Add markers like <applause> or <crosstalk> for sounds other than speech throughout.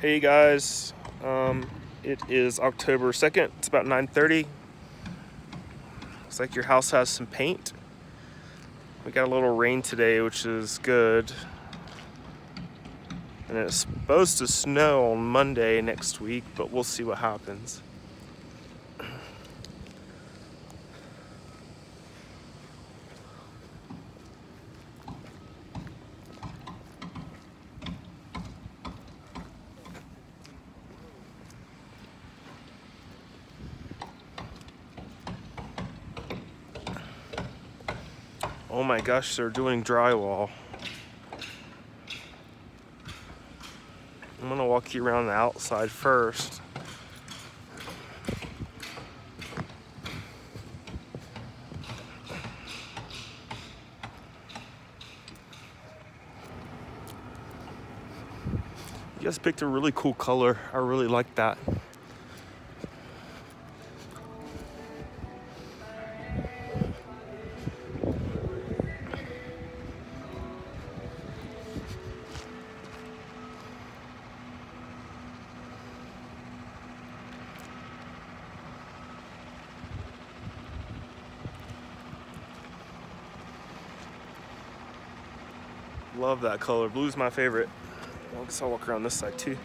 Hey guys, um, it is October 2nd. It's about 9.30. Looks like your house has some paint. We got a little rain today, which is good. And it's supposed to snow on Monday next week, but we'll see what happens. Oh my gosh, they're doing drywall. I'm gonna walk you around the outside first. You guys picked a really cool color. I really like that. Love that color. Blue's my favorite. I guess I'll walk around this side too.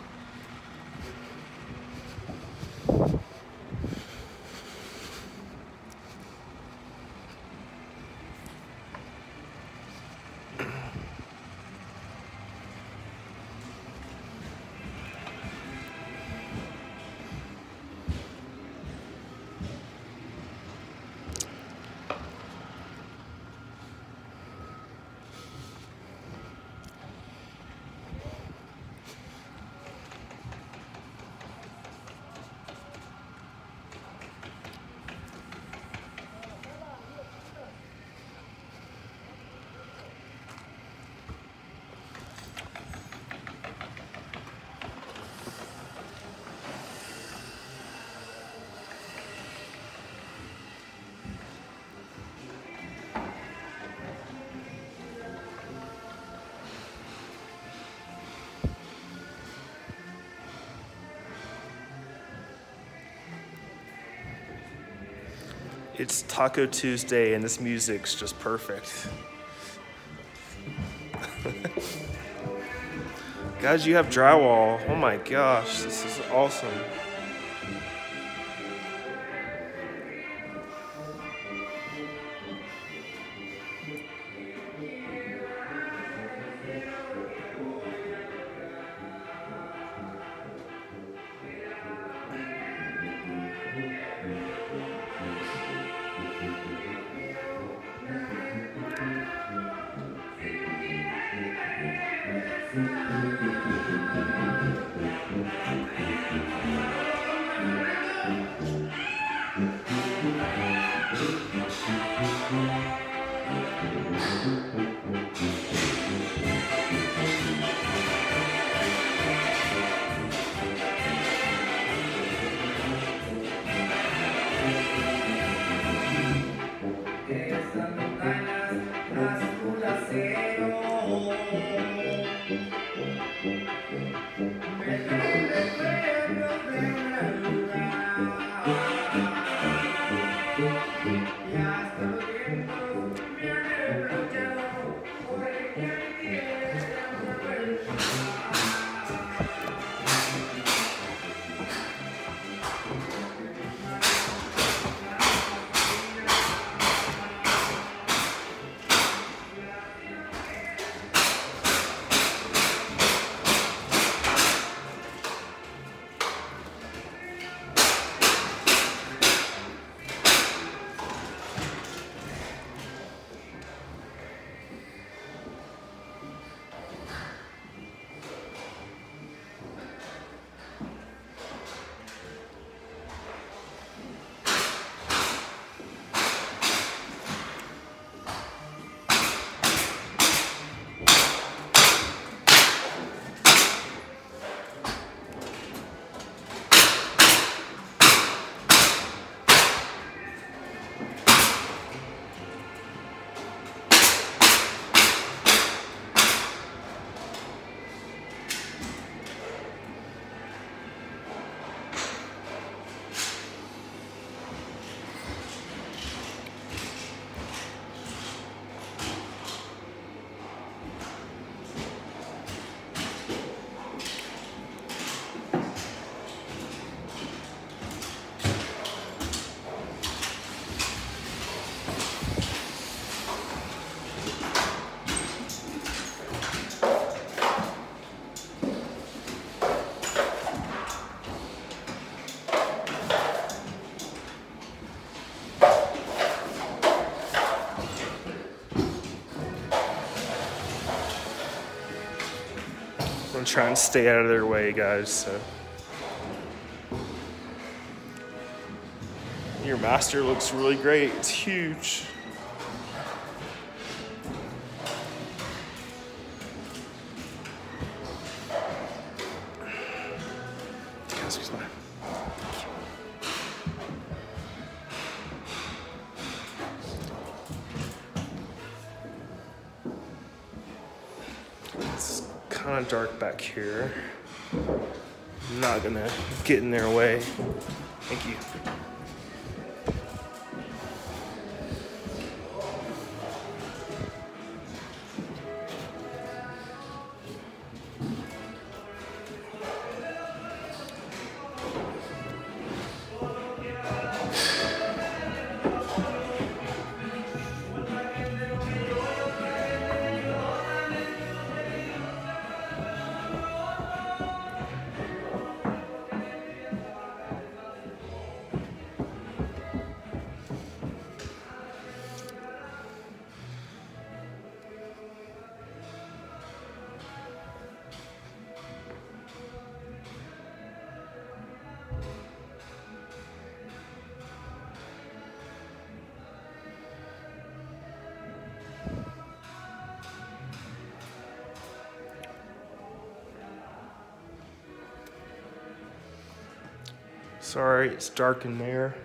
It's Taco Tuesday and this music's just perfect. <laughs> Guys, you have drywall. Oh my gosh, this is awesome. Yeah, I'm trying to stay out of their way, guys. So. Your master looks really great. It's huge. Kind of dark back here. I'm not gonna get in their way. Thank you. Sorry, it's dark in there.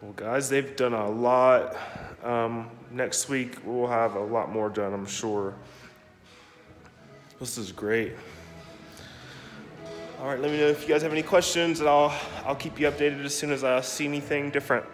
Well, guys, they've done a lot. Um, next week, we'll have a lot more done, I'm sure. This is great. All right, let me know if you guys have any questions, and I'll, I'll keep you updated as soon as I see anything different.